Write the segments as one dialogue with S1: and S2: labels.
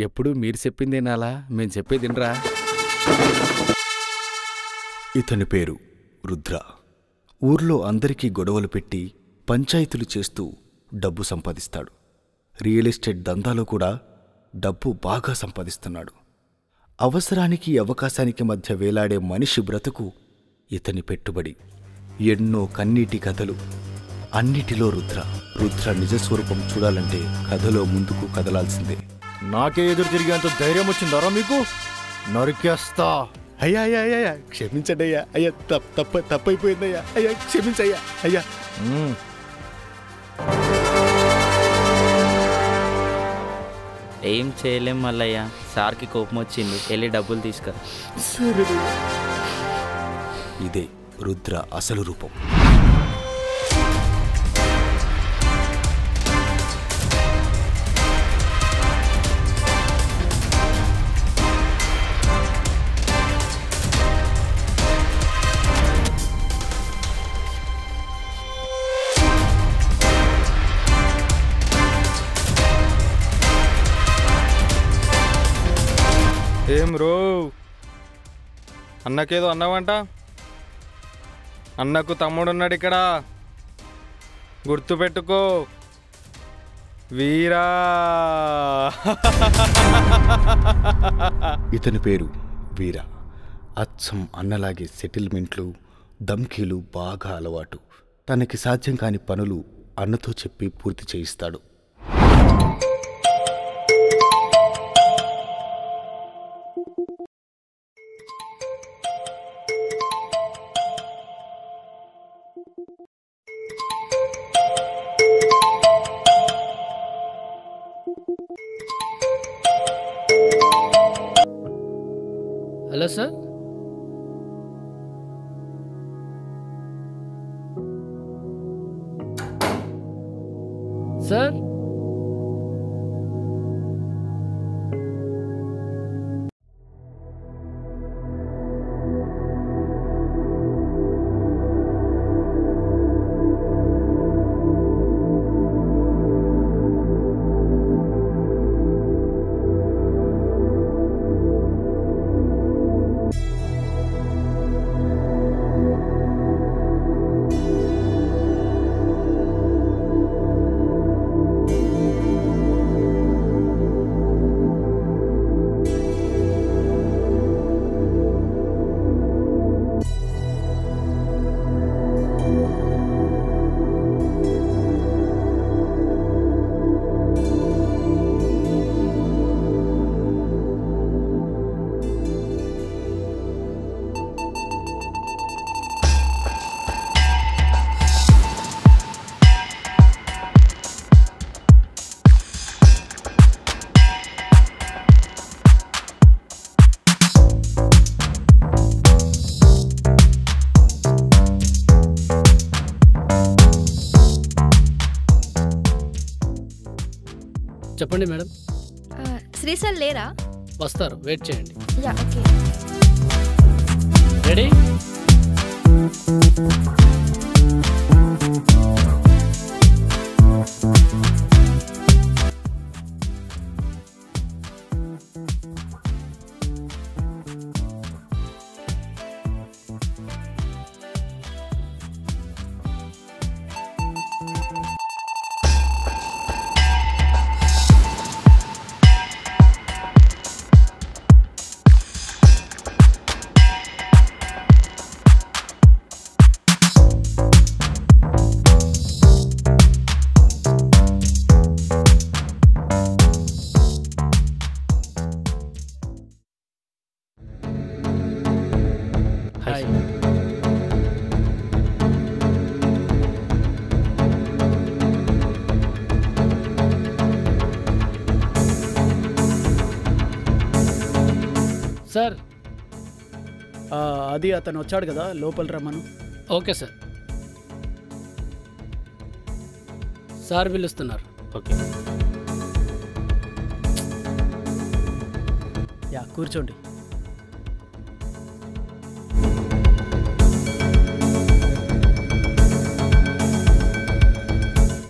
S1: ఎప్పుడూ మీరు చెప్పిందేనాలా మేం చెప్పేదినరా
S2: ఇతని పేరు రుద్ర. ఊర్లో అందరికీ గొడవలు పెట్టి పంచాయతీలు చేస్తూ డబ్బు సంపాదిస్తాడు. రియల్ ఎస్టేట్ దందాలో కూడా డబ్బు బాగా సంపాదిస్తున్నాడు. అవసరానికి అవకాశానికి మధ్య వేలాడే మనిషి బ్రతుకు ఇతని పెట్టుబడి. ఎన్నో కన్నీటి కథలు. అన్నిటిలో రుద్ర. రుద్ర నిజస్వరూపం చూడాలంటే కథలో ముందుకు కదలాల్సిందే.
S3: నాకే ఎదురు తిరిగేంత ధైర్యం వచ్చిందరా మీకు? నరికేస్తా.
S2: అయ్యా అయ్యా అయ్యా అయ్యా. క్షమించండి అయ్యా. అయ్యా తప్ప తప్ప తప్పైపోయిందయ్యా అయ్యా. క్షమించయ్యా. అయ్యా.
S4: ఏం చేయలేం మల్లయ్య. సార్కి కోపం వచ్చింది. వెళ్ళి డబ్బులు తీసుకురా.
S2: ఇదే రుద్ర అసలు రూపం.
S5: ఏం రో? అన్నకేదో అన్నావంట? అన్నకు తమ్ముడున్నాడు ఇక్కడ. గుర్తుపెట్టుకో. వీరా.
S2: ఇతని పేరు వీరా. అచ్చం అన్నలాగే సెటిల్మెంట్లు ధమ్కీలు బాగా అలవాటు. తనకి సాధ్యం కాని పనులు అన్నతో చెప్పి పూర్తి చేయిస్తాడు.
S6: హలో సార్ చెప్పండి మేడం.
S7: శ్రీ సార్ లేరా?
S6: వస్తారు వెయిట్ చేయండి.
S7: Yeah okay.
S6: రెడీ
S8: అది అతను వచ్చాడు కదా లోపల రమ్మను.
S6: Okay sir. సార్ పిలుస్తున్నారు.
S4: ఓకే.
S8: యా కూర్చోండి.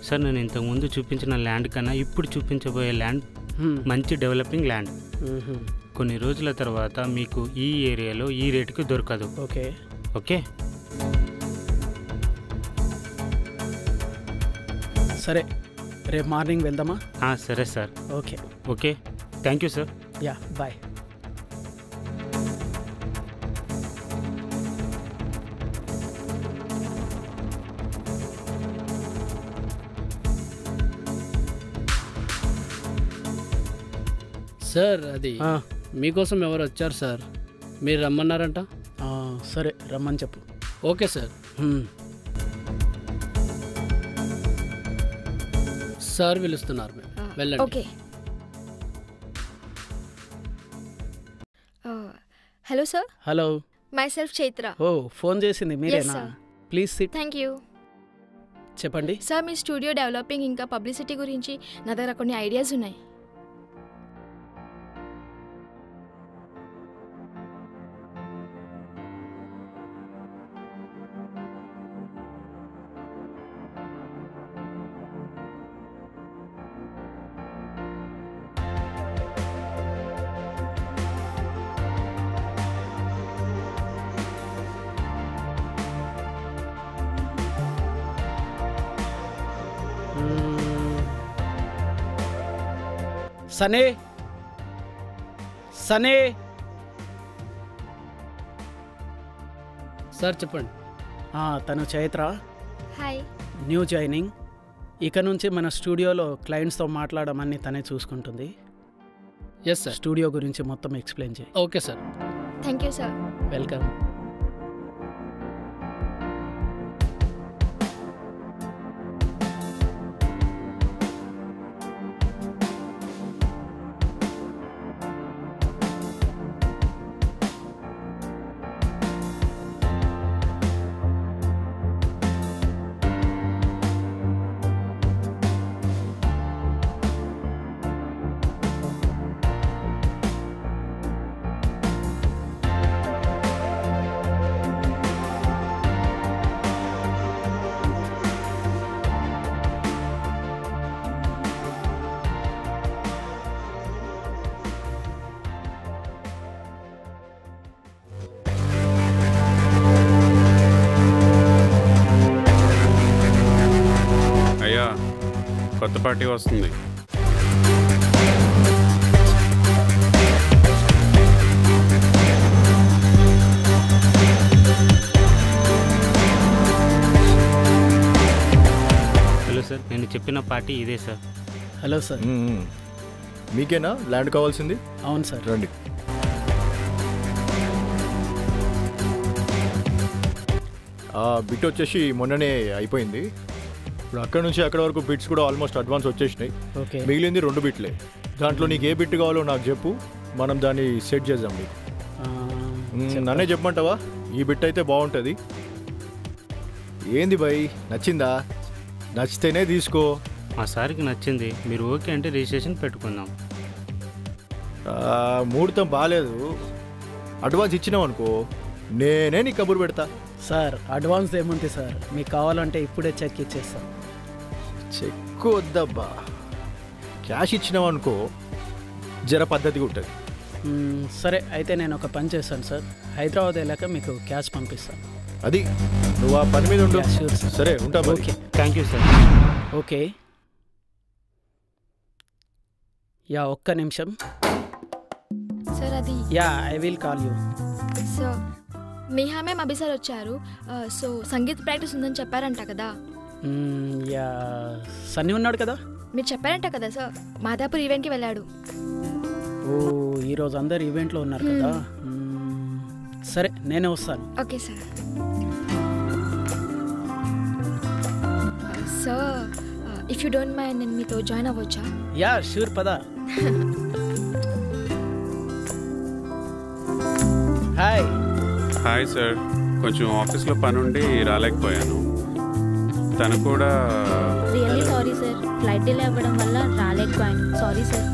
S9: సార్ నేను ఇంతకుముందు చూపించిన ల్యాండ్ కన్నా ఇప్పుడు చూపించబోయే ల్యాండ్. మంచి డెవలపింగ్ ల్యాండ్. కొన్ని రోజుల తర్వాత మీకు ఈ ఏరియాలో ఈ రేటుకి దొరకదు.
S6: ఓకే.
S9: ఓకే?
S8: సరే. రేపు మార్నింగ్ వెళ్దామా?
S9: ఆ, సరే sir.
S8: Okay.
S9: Okay? Thank you sir.
S8: Yeah bye.
S6: Sir అది
S8: ఆ,
S6: మీకోసం ఎవరు వచ్చారు సార్? మీరు రమ్మన్నారంట?
S8: ఆ, సరే రమ్మని చెప్పు.
S6: Okay sir. సార్ పిలుస్తున్నారు వెళ్ళండి.
S7: ఓకే. ఆ, hello sir.
S8: Hello.
S7: Myself Chaitra.
S8: ఓ ఫోన్ చేసింది మీరేనా. ప్లీజ్ సిట్
S7: థ్యాంక్ యూ
S8: చెప్పండి.
S7: సార్ మీ స్టూడియో డెవలపింగ్ ఇంకా పబ్లిసిటీ గురించి నా దగ్గర కొన్ని ఐడియాస్ ఉన్నాయి.
S8: సనే సనే.
S6: సార్ చెప్పండి.
S8: ఆ, తను చైత్ర.
S7: హాయ్.
S8: New joining. ఇక నుంచి మన స్టూడియోలో క్లయింట్స్తో మాట్లాడమని తనే చూసుకుంటుంది.
S6: ఎస్ సార్
S8: స్టూడియో గురించి మొత్తం ఎక్స్ప్లెయిన్ చేయి.
S6: Okay sir
S7: thank you sir.
S8: Welcome.
S5: కొత్త పార్టీ వస్తుంది.
S9: హలో సార్ నేను చెప్పిన పార్టీ ఇదే సార్.
S8: Hello sir.
S3: మీకేనా? ల్యాండ్ కావాల్సింది?
S8: అవును సార్.
S3: రండి. ఆ బిట్ వచ్చేసి మొన్ననే అయిపోయింది. ఇప్పుడు అక్కడ నుంచి అక్కడ వరకు బిట్స్ కూడా ఆల్మోస్ట్ అడ్వాన్స్ వచ్చేసినాయి.
S8: ఓకే.
S3: మిగిలింది రెండు బిట్లే దాంట్లో నీకు ఏ బిట్ కావాలో నాకు చెప్పు మనం దాన్ని సెట్ చేద్దాం నీకు. మ్మ్, నన్నే చెప్పమంటావా? ఈ బిట్ అయితే బాగుంటుంది. ఏంది భయ్ నచ్చిందా? నచ్చితేనే తీసుకో.
S9: మా సార్కి నచ్చింది. మీరు ఓకే అంటే రిజిస్ట్రేషన్ పెట్టుకుందాం.
S3: ఆ, ముహూర్తం బాగాలేదు అడ్వాన్స్ ఇచ్చినావు అనుకో నేనే నీకు కబురు పెడతా.
S8: సార్ అడ్వాన్స్ ఏముంది సార్? మీకు కావాలంటే ఇప్పుడే చెక్ ఇచ్చేస్తాం.
S3: చెక్కు వద్దబ్బా క్యాష్ ఇచ్చినావు అనుకో జర పద్ధతిగా ఉంటుంది.
S8: సరే అయితే నేను ఒక పని చేస్తాను సార్. హైదరాబాద్ వెళ్ళాక మీకు క్యాష్ పంపిస్తాను.
S3: అది నువ్వు ఆ పని మీద ఉండు. సరే ఉంటా.
S8: Okay
S9: thank you sir
S8: okay yeah ఒక్క నిమిషం.
S7: సార్ అది
S8: yeah I will call you
S7: so Neha ma'am Abhi sir వచ్చారు సో సంగీత్ ప్రాక్టీస్ ఉందని చెప్పారంట కదా.
S8: యా. సన్నీ ఉన్నాడు కదా?
S7: మీరు చెప్పారంట కదా సార్. మాదాపూర్ ఈవెంట్కి వెళ్ళాడు.
S8: ఓ ఈరోజు అందరు ఈవెంట్లో ఉన్నారు కదా? సరే నేనే వస్తాను.
S7: Okay sir. So if you don't mind నేను మీతో జాయిన్ అవ్వచ్చా?
S8: యా షూర్ పదా. హాయ్
S5: హాయ్ సార్ కొంచెం ఆఫీస్లో పని ఉండి రాలేకపోయాను. తను కూడా
S10: really sorry sir flight delay అవ్వడం వల్ల రాలేకపోయాను. Sorry sir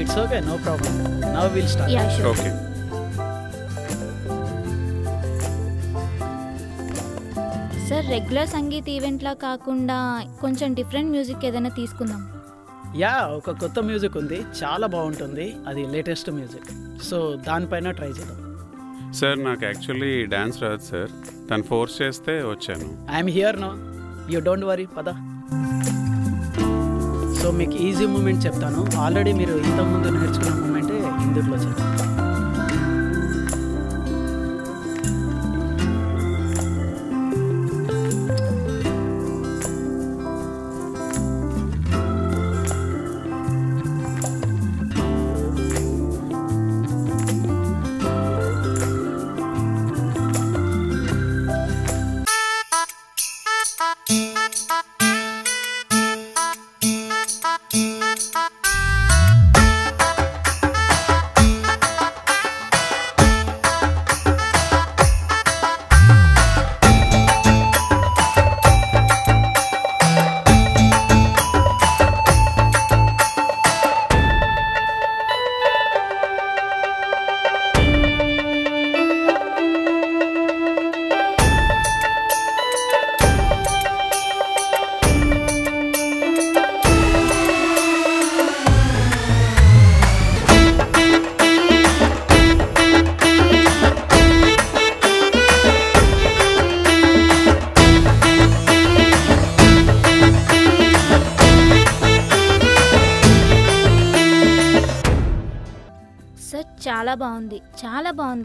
S8: it's okay no problem now will start
S10: yeah sure
S5: okay
S10: sir regular sangeet ఈవెంట్లా కాకుండా కొంచెం డిఫరెంట్ మ్యూజిక్ ఏదైనా తీసుకుందాం.
S8: యా ఒక కొత్త మ్యూజిక్ ఉంది. చాలా బాగుంటుంది. అది లేటెస్ట్ మ్యూజిక్ సో దానిపైన ట్రై చేద్దాం.
S5: సార్ నాకు యాక్చువల్లీ డ్యాన్స్ రాదు సార్ తను ఫోర్స్ చేస్తే వచ్చాను.
S8: I'm here no you don't worry పద. సో మీకు ఈజీ మూమెంట్ చెప్తాను. ఆల్రెడీ మీరు ఇంతకుముందు నేర్చుకున్న మూమెంటే ఇందులో చెప్తాను.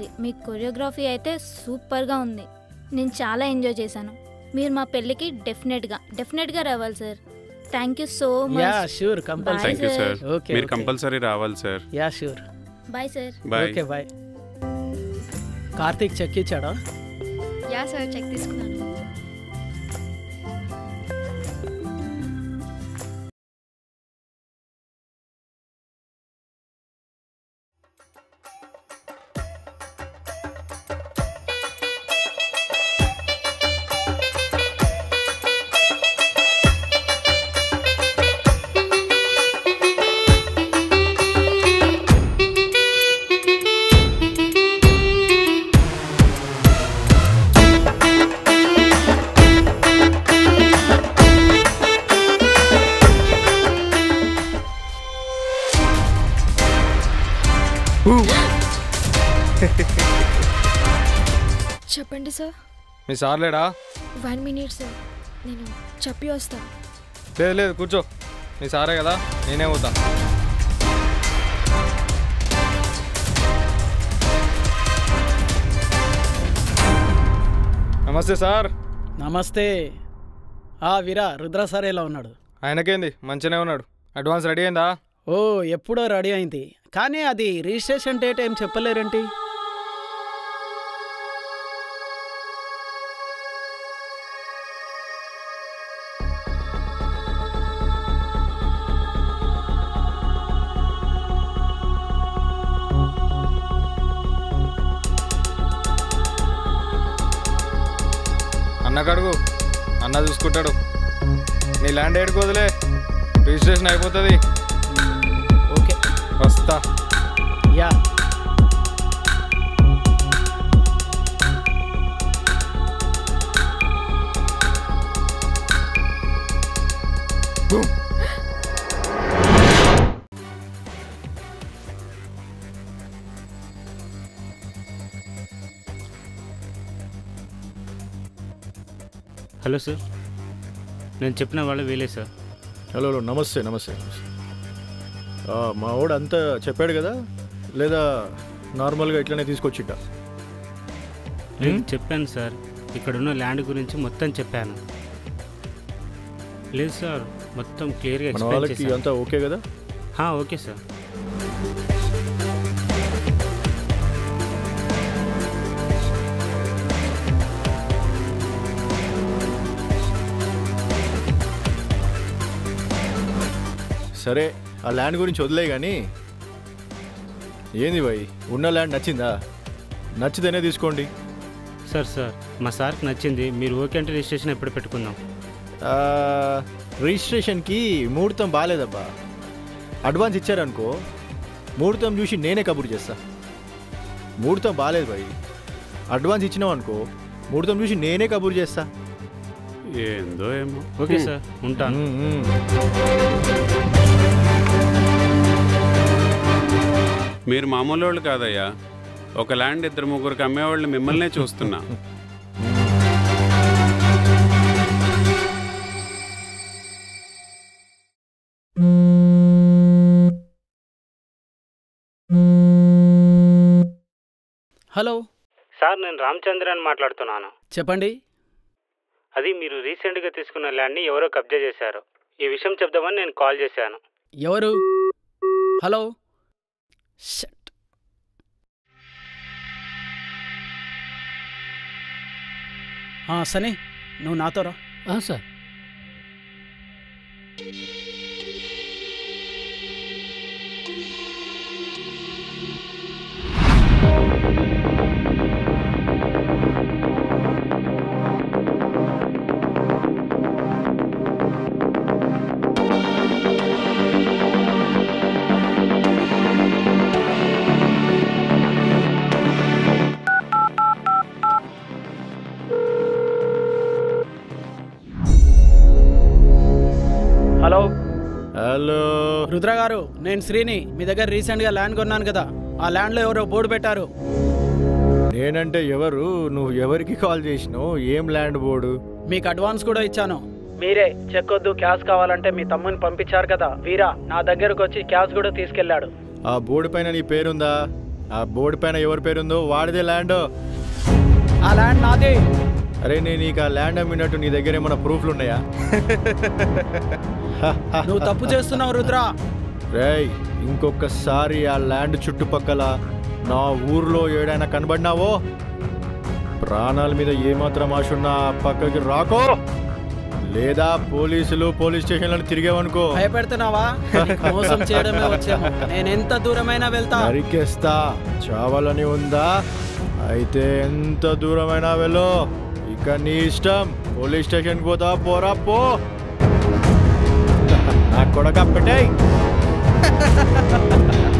S10: బాగుంది. మీ కొరియోగ్రఫీ అయితే సూపర్గా ఉంది. నేను చాలా ఎంజాయ్ చేశాను. మీరు మా పెళ్ళికి డెఫినెట్గా డెఫినెట్గా రావాలి sir. Thank you so
S8: yeah
S10: much.
S8: Sure compulsory
S5: thank you sir
S8: okay
S5: మీరు కంపల్సరీ రావాలి sir
S8: yeah sure
S10: bye sir
S5: bye
S8: okay bye Karthik cheque ఇచ్చాడా
S7: యా సార్ చెక్ తీసుకున్నాను. చెప్పండి సార్
S11: మీ సార్ లేడా?
S7: వన్ మినిట్ సార్ నేను చెప్పి వస్తా.
S11: లేదు లేదు కూర్చో. మీ సారే కదా నేనే పోతా. నమస్తే సార్.
S8: నమస్తే. ఆ వీరా రుద్ర సార్ ఎలా ఉన్నాడు?
S11: ఆయనకేంది? మంచిగానే ఉన్నాడు. అడ్వాన్స్ రెడీ అయిందా?
S8: ఓ ఎప్పుడో రెడీ అయింది. కానీ అది రిజిస్ట్రేషన్ డేట్ ఏం చెప్పలేరేంటి?
S11: అన్న కడుగు అన్న చూసుకుంటాడు. నీ ల్యాండ్ ఏడుకు వదిలే. రిజిస్ట్రేషన్ అయిపోతుంది.
S8: ఓకే.
S11: వస్తా.
S8: యా.
S9: Hello sir. నేను చెప్పిన వాళ్ళు వీలే సార్.
S3: హలో హలో నమస్తే నమస్తే మా వాడు అంతా చెప్పాడు కదా? లేదా నార్మల్గా ఇట్లనే తీసుకొచ్చిట్టా
S9: లేదు చెప్పాను సార్. ఇక్కడున్న ల్యాండ్ గురించి మొత్తం చెప్పాను. లేదు సార్ మొత్తం క్లియర్గా
S3: వాళ్ళకి అంతా ఓకే కదా?
S9: Okay sir.
S3: సరే ఆ ల్యాండ్ గురించి వదిలే కానీ ఏంది భయ్ ఉన్న ల్యాండ్ నచ్చిందా? నచ్చితేనే తీసుకోండి.
S9: సార్ సార్ మా సార్కి నచ్చింది మీరు ఓకే అంటే రిజిస్ట్రేషన్ ఎప్పుడు పెట్టుకుందాం.
S3: ఆ, రిజిస్ట్రేషన్కి ముహూర్తం బాగాలేదబ్బా అడ్వాన్స్ ఇచ్చారనుకో ముహూర్తం చూసి నేనే కబురు చేస్తా. ముహూర్తం బాగాలేదు భయ్. అడ్వాన్స్ ఇచ్చినావు అనుకో ముహూర్తం చూసి నేనే కబురు చేస్తా.
S5: ఏందో ఏమో.
S9: ఓకే సార్ ఉంటాను.
S5: మీరు మామూలు వాళ్ళు కాదయ్యా. ఒక ల్యాండ్ ఇద్దరు ముగ్గురికి అమ్మేవాళ్ళు మిమ్మల్నే చూస్తున్నా.
S8: హలో.
S9: సార్ నేను రామచంద్రన్ మాట్లాడుతున్నాను.
S8: చెప్పండి.
S9: అది మీరు రీసెంట్గా తీసుకున్న ల్యాండ్ని ఎవరో కబ్జా చేశారు. ఈ విషయం చెప్దామని నేను కాల్ చేశాను.
S8: ఎవరు? హలో. షట్. ఆ, సనీ నువ్వు నాతో రా
S6: సార్
S8: రుద్ర గారు నేను శ్రీని మీ దగ్గర రీసెంట్గా ల్యాండ్ కొన్నాను కదా ఆ ల్యాండ్లో ఎవరో బోర్డు పెట్టారు.
S3: నేనంటే ఎవరు? నువ్వు ఎవరికి కాల్ చేసినావు? ఏం ల్యాండ్ బోర్డు?
S8: మీకు అడ్వాన్స్ కూడా ఇచ్చాను. మీరే చెక్ వద్దు క్యాష్ కావాలంటే మీ తమ్ముని పంపించారు కదా వీరా నా దగ్గరకు వచ్చి క్యాష్ కూడా తీసుకెళ్ళాడు.
S3: ఆ బోర్డు పైన నీ పేరుందా? ఆ బోర్డు పైన ఎవరి పేరుందో వాడిదే ల్యాండ్.
S8: ఆ ల్యాండ్ నాదే.
S3: అరే నేను నీకు ఆ ల్యాండ్ అమ్మినట్టు నీ దగ్గర ఏమైనా ప్రూఫ్లు ఉన్నాయా
S8: నువ్వు తప్పు చేస్తున్నావు రుద్ర.
S3: రేయ్ ఇంకొకసారి ఆ ల్యాండ్ చుట్టుపక్కల నా ఊర్లో ఏడైనా కనబడినావో? ప్రాణాల మీద ఏమాత్రం ఆశ ఉన్నా ఆ పక్కకి రాకో. లేదా పోలీసులు పోలీస్ స్టేషన్లను తిరిగేవనుకో.
S8: భయపెడుతున్నావా? మోసం చేయడమే వచ్చాము. నేను ఎంత దూరమైనా వెళ్తా.
S3: నరికేస్తా. చావాలని ఉందా? అయితే ఎంత దూరమైనా వెళ్ళు. ఇక నీ ఇష్టం. పోలీస్ స్టేషన్కి పోతా పోరా పో. నా కొడక పెట్టేయ్